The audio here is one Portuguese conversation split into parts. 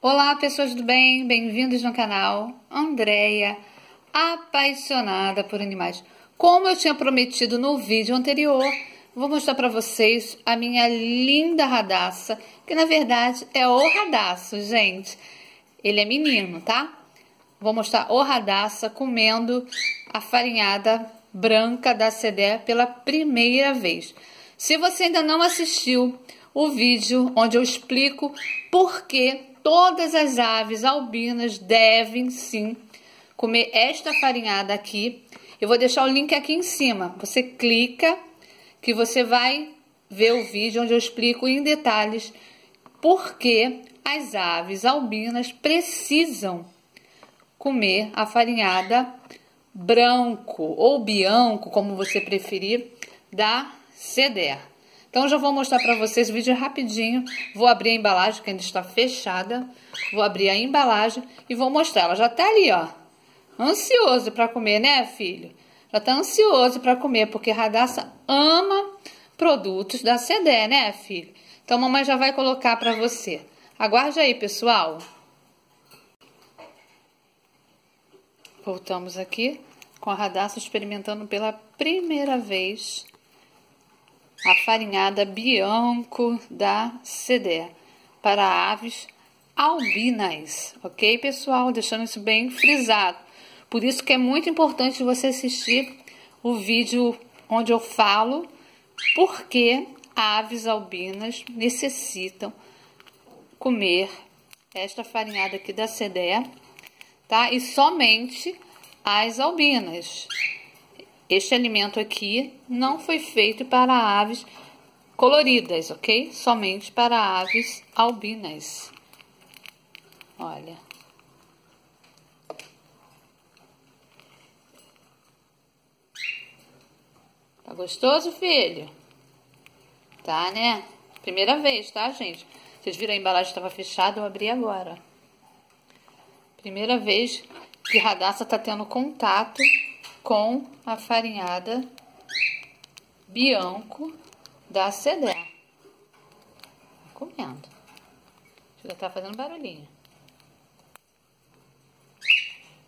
Olá, pessoas do bem, bem-vindos no canal Andréia, apaixonada por animais. Como eu tinha prometido no vídeo anterior, vou mostrar para vocês a minha linda radaça, que na verdade é o radaço, gente. Ele é menino, tá? Vou mostrar o radaça comendo a farinhada branca da CDE pela primeira vez. Se você ainda não assistiu o vídeo onde eu explico por que todas as aves albinas devem sim comer esta farinhada aqui. Eu vou deixar o link aqui em cima. Você clica que você vai ver o vídeo onde eu explico em detalhes por que as aves albinas precisam comer a farinhada branco ou bianco, como você preferir, da CEDER. Então, já vou mostrar para vocês o vídeo rapidinho. Vou abrir a embalagem, que ainda está fechada. Vou abrir a embalagem e vou mostrar. Ela já está ali, ó. Ansioso para comer, né, filho? Já está ansioso para comer, porque Radassa ama produtos da CDE, né, filho? Então, mamãe já vai colocar para você. Aguarde aí, pessoal. Voltamos aqui com a Radassa experimentando pela primeira vez a farinhada Bianco da CDE para aves albinas, ok, pessoal? Deixando isso bem frisado. Por isso que é muito importante você assistir o vídeo onde eu falo por que aves albinas necessitam comer esta farinhada aqui da CDE, tá? E somente as albinas. Este alimento aqui não foi feito para aves coloridas, ok? Somente para aves albinas. Olha. Tá gostoso, filho? Tá, né? Primeira vez, tá, gente? Vocês viram a embalagem estava fechada, eu abri agora. Primeira vez que Radassa tá tendo contato com a farinhada Bianco da Cedé. Comendo. Já tá fazendo barulhinho.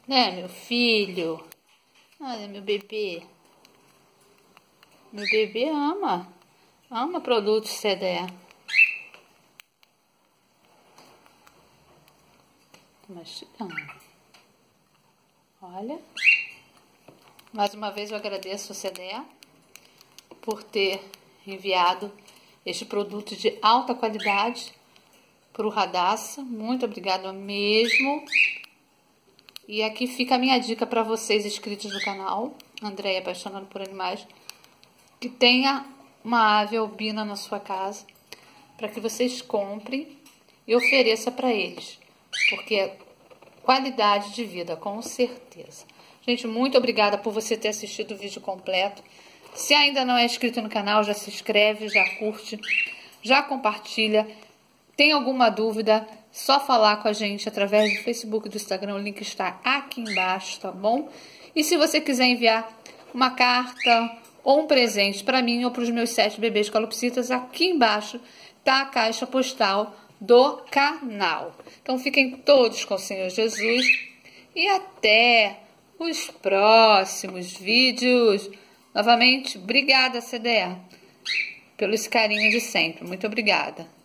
Né, meu filho? Olha, meu bebê. Meu bebê ama. Ama produtos CDE. Mastigando. Olha. Mais uma vez eu agradeço a CDE por ter enviado este produto de alta qualidade para o Radassa. Muito obrigada mesmo. E aqui fica a minha dica para vocês inscritos no canal, Andréia Apaixonado por Animais, que tenha uma ave albina na sua casa, para que vocês comprem e ofereça para eles, porque é qualidade de vida, com certeza. Gente, muito obrigada por você ter assistido o vídeo completo. Se ainda não é inscrito no canal, já se inscreve, já curte, já compartilha. Tem alguma dúvida, só falar com a gente através do Facebook e do Instagram, o link está aqui embaixo, tá bom? E se você quiser enviar uma carta ou um presente para mim ou para os meus sete bebês calopsitas, aqui embaixo tá a caixa postal do canal. Então fiquem todos com o Senhor Jesus e até os próximos vídeos. Novamente, obrigada, CDE, pelo carinho de sempre. Muito obrigada.